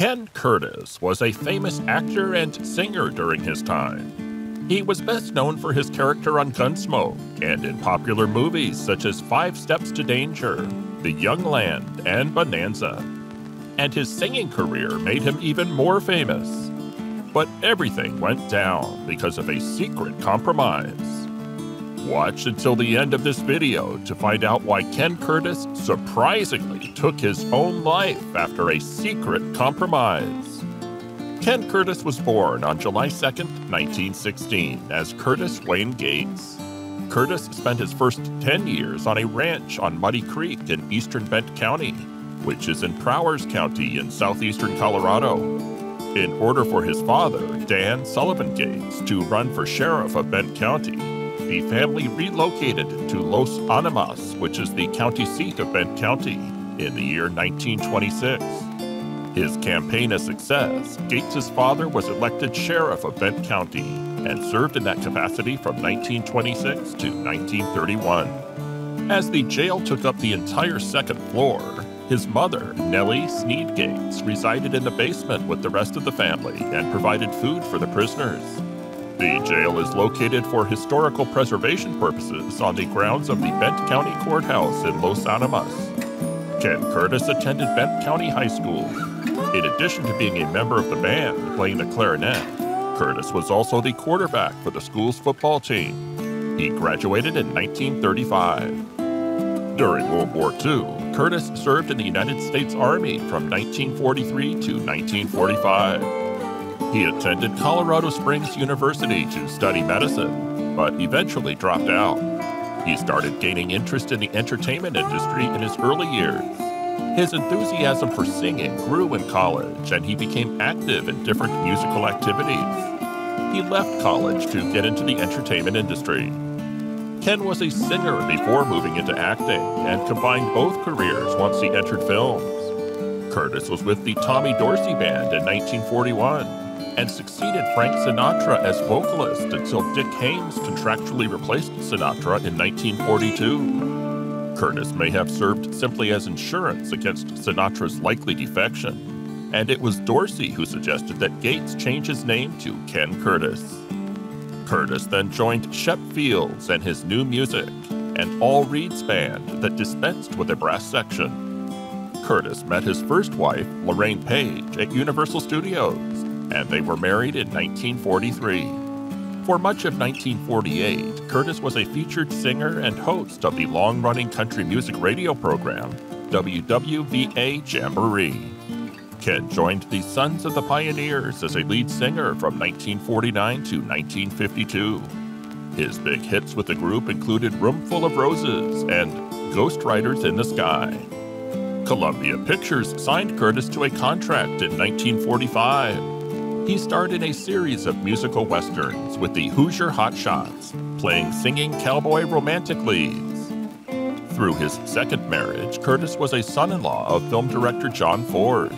Ken Curtis was a famous actor and singer during his time. He was best known for his character on Gunsmoke and in popular movies such as Five Steps to Danger, The Young Land, and Bonanza. And his singing career made him even more famous. But everything went down because of a secret compromise. Watch until the end of this video to find out why Ken Curtis surprisingly took his own life after a secret compromise. Ken Curtis was born on July 2, 1916, as Curtis Wayne Gates. Curtis spent his first 10 years on a ranch on Muddy Creek in eastern Bent County, which is in Prowers County in southeastern Colorado. In order for his father, Dan Sullivan Gates, to run for sheriff of Bent County, the family relocated to Las Animas, which is the county seat of Bent County, in the year 1926. His campaign a success, Gates's father was elected sheriff of Bent County and served in that capacity from 1926 to 1931. As the jail took up the entire second floor, his mother, Nellie Sneed Gates, resided in the basement with the rest of the family and provided food for the prisoners. The jail is located for historical preservation purposes on the grounds of the Bent County Courthouse in Las Animas. Ken Curtis attended Bent County High School. In addition to being a member of the band playing the clarinet, Curtis was also the quarterback for the school's football team. He graduated in 1935. During World War II, Curtis served in the United States Army from 1943 to 1945. He attended Colorado Springs University to study medicine, but eventually dropped out. He started gaining interest in the entertainment industry in his early years. His enthusiasm for singing grew in college, and he became active in different musical activities. He left college to get into the entertainment industry. Ken was a singer before moving into acting and combined both careers once he entered films. Curtis was with the Tommy Dorsey Band in 1941 and succeeded Frank Sinatra as vocalist until Dick Haymes contractually replaced Sinatra in 1942. Curtis may have served simply as insurance against Sinatra's likely defection, and it was Dorsey who suggested that Gates change his name to Ken Curtis. Curtis then joined Shep Fields and his new music, an all Reeds band that dispensed with a brass section. Curtis met his first wife, Lorraine Page, at Universal Studios and they were married in 1943. For much of 1948, Curtis was a featured singer and host of the long running country music radio program, WWVA Jamboree. Ken joined the Sons of the Pioneers as a lead singer from 1949 to 1952. His big hits with the group included Roomful of Roses and Ghost Riders in the Sky. Columbia Pictures signed Curtis to a contract in 1945 he starred in a series of musical westerns with the Hoosier Hotshots, playing singing cowboy romantic leads. Through his second marriage, Curtis was a son in law of film director John Ford.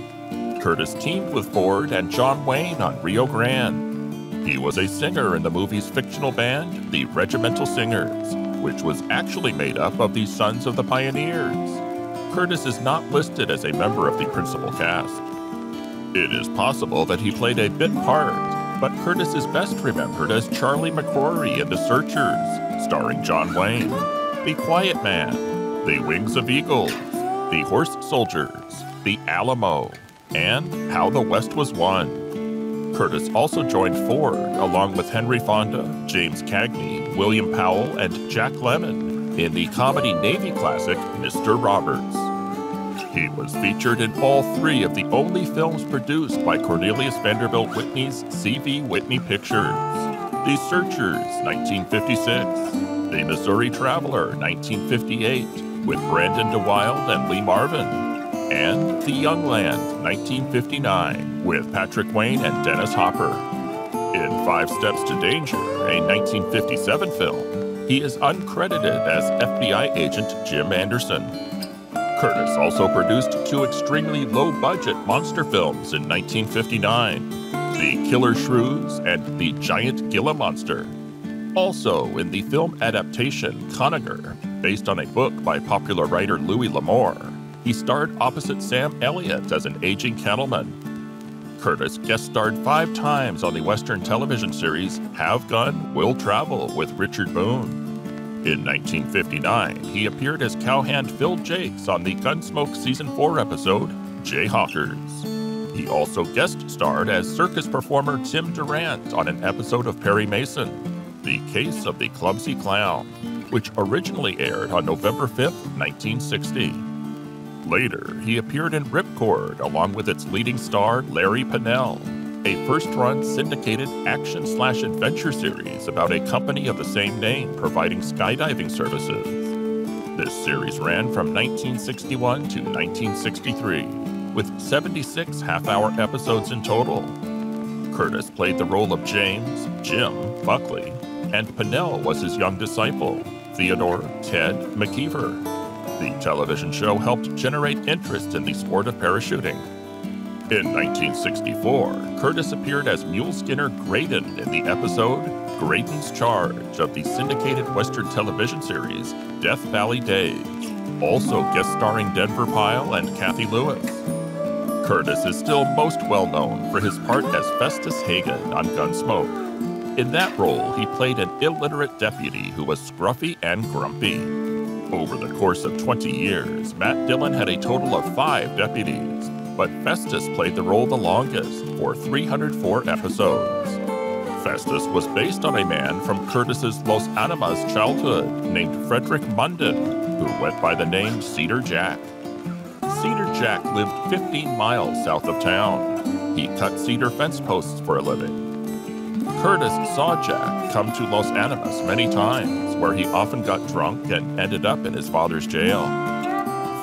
Curtis teamed with Ford and John Wayne on Rio Grande. He was a singer in the movie's fictional band, the Regimental Singers, which was actually made up of the Sons of the Pioneers. Curtis is not listed as a member of the principal cast. It is possible that he played a bit part, but Curtis is best remembered as Charlie McCorry in The Searchers, starring John Wayne, The Quiet Man, The Wings of Eagles, The Horse Soldiers, The Alamo, and How the West Was Won. Curtis also joined Ford along with Henry Fonda, James Cagney, William Powell, and Jack Lemmon in the comedy Navy classic Mr. Roberts. He was featured in all three of the only films produced by Cornelius Vanderbilt Whitney's C.V. Whitney Pictures The Searchers, 1956, The Missouri Traveler, 1958, with Brandon DeWilde and Lee Marvin, and The Young Land, 1959, with Patrick Wayne and Dennis Hopper. In Five Steps to Danger, a 1957 film, he is uncredited as FBI agent Jim Anderson. Curtis also produced two extremely low budget monster films in 1959 The Killer Shrews and The Giant Gila Monster. Also, in the film adaptation Conagher, based on a book by popular writer Louis L'Amour, he starred opposite Sam Elliott as an aging cattleman. Curtis guest starred five times on the Western television series Have Gun, Will Travel with Richard Boone. In 1959, he appeared as cowhand Phil Jakes on the Gunsmoke Season 4 episode, Jayhawkers. He also guest starred as circus performer Tim Durant on an episode of Perry Mason, The Case of the Clumsy Clown, which originally aired on November 5, 1960. Later, he appeared in Ripcord along with its leading star Larry Pennell, a first run syndicated action slash adventure series about a company of the same name providing skydiving services. This series ran from 1961 to 1963, with 76 half hour episodes in total. Curtis played the role of James, Jim, Buckley, and Pennell was his young disciple, Theodore Ted McKeever. The television show helped generate interest in the sport of parachuting. In 1964, Curtis appeared as Mule Skinner Graydon in the episode Graydon's Charge of the syndicated Western television series Death Valley Days, also guest starring Denver Pyle and Kathy Lewis. Curtis is still most well known for his part as Festus Hagen on Gunsmoke. In that role, he played an illiterate deputy who was scruffy and grumpy. Over the course of 20 years, Matt Dillon had a total of five deputies, but Festus played the role the longest for 304 episodes. Festus was based on a man from Curtis's Las Animas childhood named Frederick Munden, who went by the name Cedar Jack. Cedar Jack lived 15 miles south of town. He cut cedar fence posts for a living. Curtis saw Jack come to Las Animas many times, where he often got drunk and ended up in his father's jail.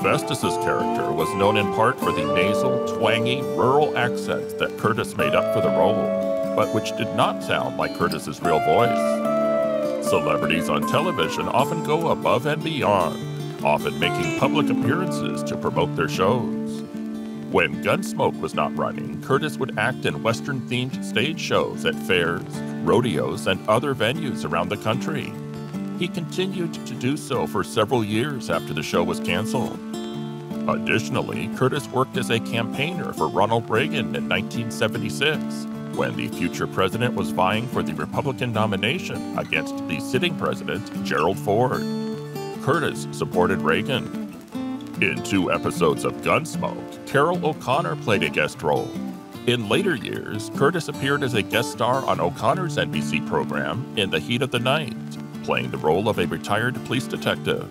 Festus's character was known in part for the nasal, twangy, rural accents that Curtis made up for the role, but which did not sound like Curtis's real voice. Celebrities on television often go above and beyond, often making public appearances to promote their shows. When Gunsmoke was not running, Curtis would act in Western themed stage shows at fairs, rodeos, and other venues around the country. He continued to do so for several years after the show was canceled. Additionally, Curtis worked as a campaigner for Ronald Reagan in 1976 when the future president was vying for the Republican nomination against the sitting president, Gerald Ford. Curtis supported Reagan. In two episodes of Gunsmoke, Carroll O'Connor played a guest role. In later years, Curtis appeared as a guest star on O'Connor's NBC program In the Heat of the Night, playing the role of a retired police detective.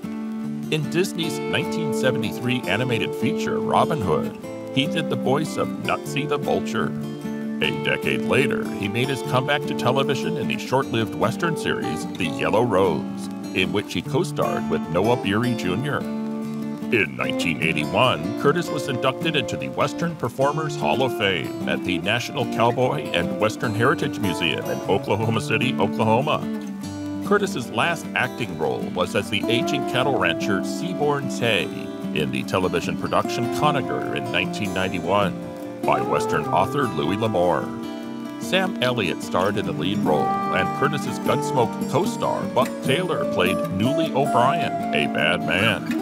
In Disney's 1973 animated feature Robin Hood, he did the voice of Nutsy the Vulture. A decade later, he made his comeback to television in the short lived Western series The Yellow Rose, in which he co starred with Noah Beery Jr. In 1981, Curtis was inducted into the Western Performers Hall of Fame at the National Cowboy and Western Heritage Museum in Oklahoma City, Oklahoma. Curtis's last acting role was as the aging cattle rancher Seaborn Tay in the television production Conagher in 1991 by Western author Louis L'Amour. Sam Elliott starred in the lead role, and Curtis's Gunsmoke co-star Buck Taylor played Newly O'Brien, a bad man.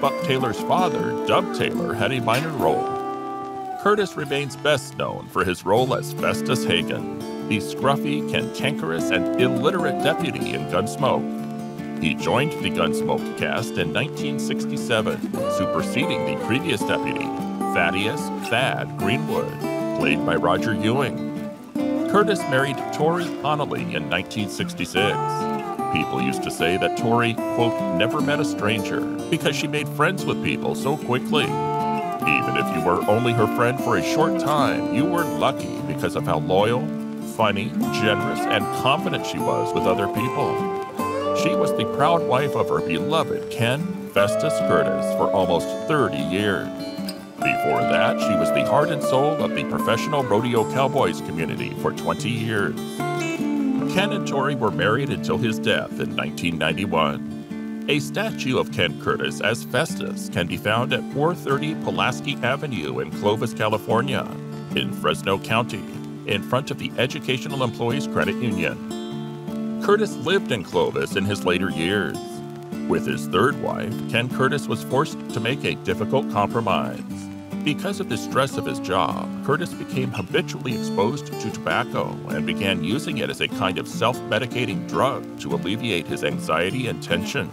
Buck Taylor's father, Dub Taylor, had a minor role. Curtis remains best known for his role as Festus Hagen, the scruffy, cantankerous, and illiterate deputy in Gunsmoke. He joined the Gunsmoke cast in 1967, superseding the previous deputy, Thaddeus Thad Greenwood, played by Roger Ewing. Curtis married Tori Connolly in 1966. People used to say that Tori, quote, never met a stranger because she made friends with people so quickly. Even if you were only her friend for a short time, you were lucky because of how loyal, funny, generous, and confident she was with other people. She was the proud wife of her beloved Ken Festus Curtis for almost 30 years. Before that, she was the heart and soul of the professional rodeo cowboys community for 20 years. Ken and Tori were married until his death in 1991. A statue of Ken Curtis as Festus can be found at 430 Pollasky Avenue in Clovis, California, in Fresno County, in front of the Educational Employees Credit Union. Curtis lived in Clovis in his later years. With his third wife, Ken Curtis was forced to make a difficult compromise. Because of the stress of his job, Curtis became habitually exposed to tobacco and began using it as a kind of self medicating drug to alleviate his anxiety and tension.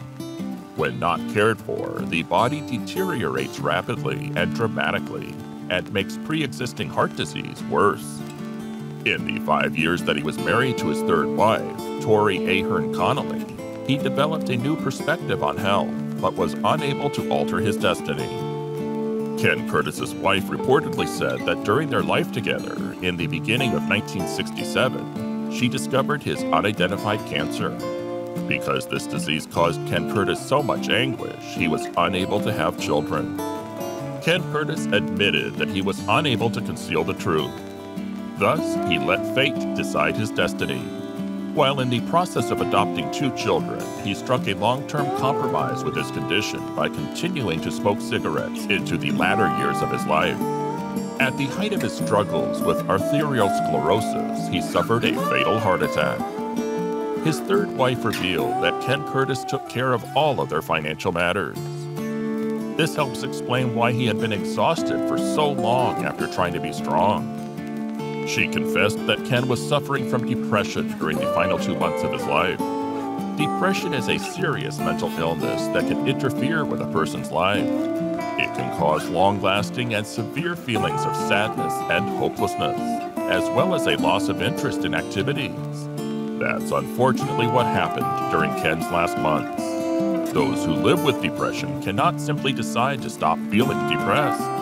When not cared for, the body deteriorates rapidly and dramatically and makes pre existing heart disease worse. In the five years that he was married to his third wife, Tori Ahern Connolly, he developed a new perspective on health but was unable to alter his destiny. Ken Curtis's wife reportedly said that during their life together in the beginning of 1967, she discovered his unidentified cancer. Because this disease caused Ken Curtis so much anguish, he was unable to have children. Ken Curtis admitted that he was unable to conceal the truth. Thus, he let fate decide his destiny while in the process of adopting two children, he struck a long term compromise with his condition by continuing to smoke cigarettes into the latter years of his life. At the height of his struggles with arteriosclerosis, he suffered a fatal heart attack. His third wife revealed that Ken Curtis took care of all of their financial matters. This helps explain why he had been exhausted for so long after trying to be strong. She confessed that Ken was suffering from depression during the final two months of his life. Depression is a serious mental illness that can interfere with a person's life. It can cause long lasting and severe feelings of sadness and hopelessness, as well as a loss of interest in activities. That's unfortunately what happened during Ken's last months. Those who live with depression cannot simply decide to stop feeling depressed.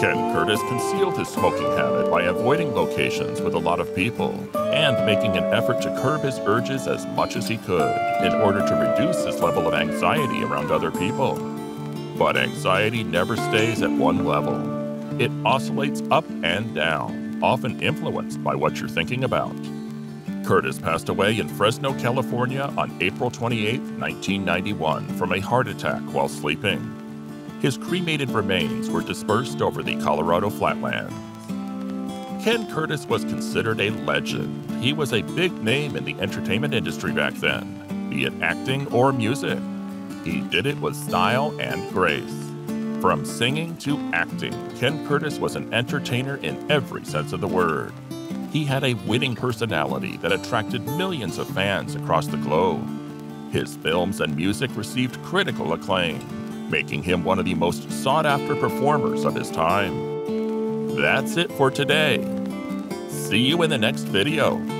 Ken Curtis concealed his smoking habit by avoiding locations with a lot of people and making an effort to curb his urges as much as he could in order to reduce his level of anxiety around other people. But anxiety never stays at one level. It oscillates up and down, often influenced by what you're thinking about. Curtis passed away in Fresno, California on April 28, 1991, from a heart attack while sleeping. His cremated remains were dispersed over the Colorado flatlands. Ken Curtis was considered a legend. He was a big name in the entertainment industry back then, be it acting or music. He did it with style and grace. From singing to acting, Ken Curtis was an entertainer in every sense of the word. He had a winning personality that attracted millions of fans across the globe. His films and music received critical acclaim, making him one of the most sought after performers of his time. That's it for today. See you in the next video.